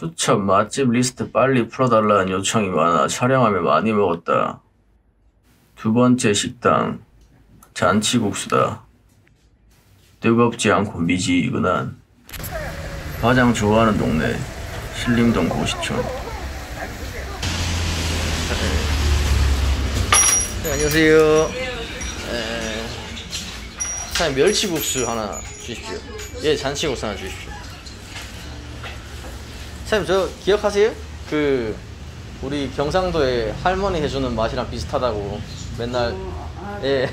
수첩 맛집 리스트 빨리 풀어달라는 요청이 많아 촬영하며 많이 먹었다. 두 번째 식당 잔치국수다. 뜨겁지 않고 미지근한 가장 좋아하는 동네 신림동 고시촌 네, 안녕하세요. 에, 사장님 멸치국수 하나 주십시오. 예, 잔치국수 하나 주십시오. 사장님 저 기억하세요? 그 우리 경상도에 할머니 해주는 맛이랑 비슷하다고 맨날 예.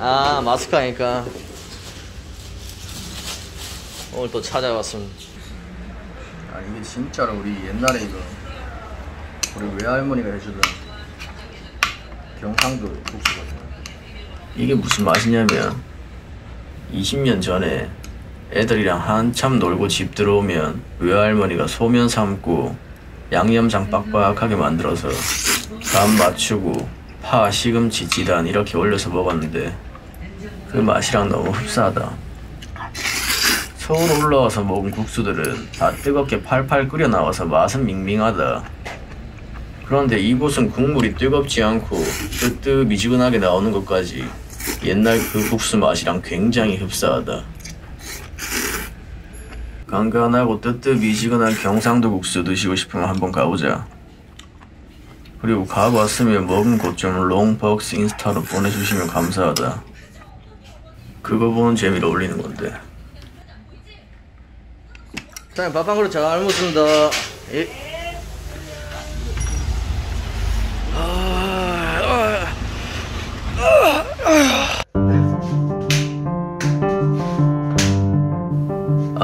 아 마스크 하니까 오늘 또 찾아왔습니다. 아 이게 진짜로 우리 옛날에 이거 우리 외할머니가 해주던 경상도 국수거든 이게 무슨 맛이냐면 20년 전에 애들이랑 한참 놀고 집 들어오면 외할머니가 소면 삶고 양념장 빡빡하게 만들어서 간 맞추고 파, 시금치, 지단 이렇게 올려서 먹었는데 그 맛이랑 너무 흡사하다 서울 올라와서 먹은 국수들은 다 뜨겁게 팔팔 끓여 나와서 맛은 밍밍하다. 그런데 이곳은 국물이 뜨겁지 않고 뜨뜻 미지근하게 나오는 것까지 옛날 그 국수 맛이랑 굉장히 흡사하다. 간간하고 뜨뜻 미지근한 경상도 국수 드시고 싶으면 한번 가보자. 그리고 가봤으면 먹은 곳 좀 롱벅스 인스타로 보내주시면 감사하다. 그거 보는 재미로 올리는 건데. 사장님 밥 한 그릇 잘 먹습니다. 예. 아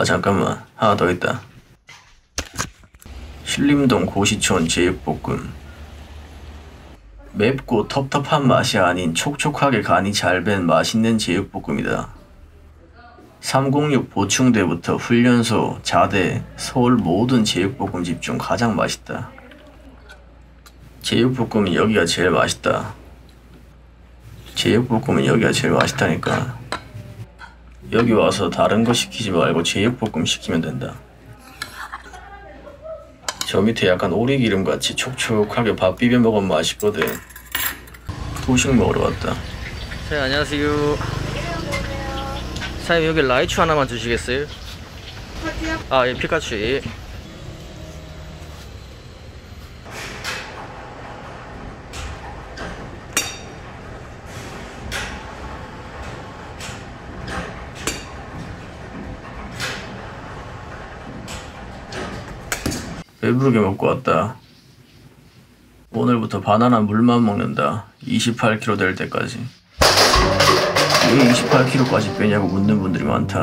잠깐만. 하나 더 있다. 신림동 고시촌 제육볶음. 맵고 텁텁한 맛이 아닌 촉촉하게 간이 잘 밴 맛있는 제육볶음이다. 306 보충대부터 훈련소, 자대, 서울 모든 제육볶음집 중 가장 맛있다. 제육볶음은 여기가 제일 맛있다. 제육볶음은 여기가 제일 맛있다니까 여기 와서 다른 거 시키지 말고 제육볶음 시키면 된다. 저 밑에 약간 오리기름 같이 촉촉하게 밥 비벼 먹으면 맛있거든. 후식 먹으러 왔다. 사장님 안녕하세요. 사장님 여기 라이추 하나만 주시겠어요? 아, 예, 피카츄. 예. 배부르게 먹고 왔다. 오늘부터 바나나 물만 먹는다. 28kg 될 때까지. 왜 28kg까지 빼냐고 묻는 분들이 많다.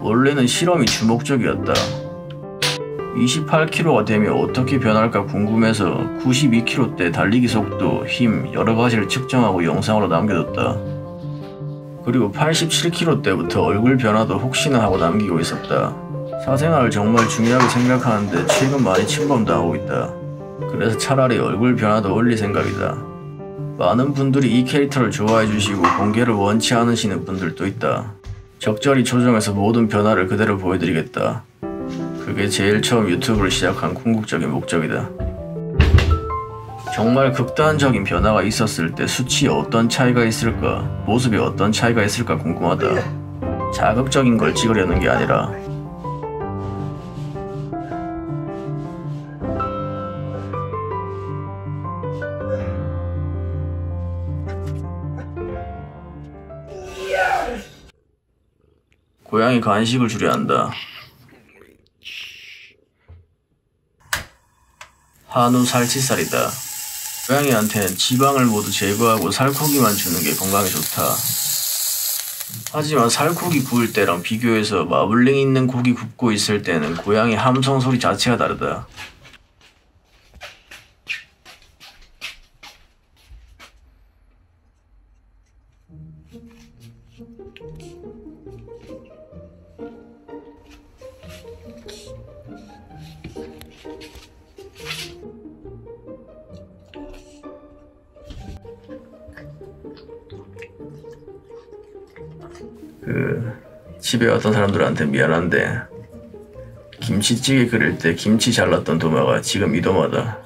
원래는 실험이 주목적이었다. 28kg가 되면 어떻게 변할까 궁금해서 92kg 대 달리기 속도, 힘, 여러 가지를 측정하고 영상으로 남겨뒀다. 그리고 87kg 때부터 얼굴 변화도 혹시나 하고 남기고 있었다. 사생활을 정말 중요하게 생각하는데 최근 많이 침범당하고 있다. 그래서 차라리 얼굴 변화도 올릴 생각이다. 많은 분들이 이 캐릭터를 좋아해 주시고 공개를 원치 않으시는 분들도 있다. 적절히 조정해서 모든 변화를 그대로 보여드리겠다. 그게 제일 처음 유튜브를 시작한 궁극적인 목적이다. 정말 극단적인 변화가 있었을 때 수치에 어떤 차이가 있을까, 모습에 어떤 차이가 있을까 궁금하다. 자극적인 걸 찍으려는 게 아니라 고양이 간식을 주려 한다. 한우 살치살이다. 고양이한테는 지방을 모두 제거하고 살코기만 주는 게 건강에 좋다. 하지만 살코기 구울 때랑 비교해서 마블링 있는 고기 굽고 있을 때는 고양이 함성 소리 자체가 다르다. 그 집에 왔던 사람들한테 미안한데 김치찌개 끓일 때 김치 잘랐던 도마가 지금 이 도마다.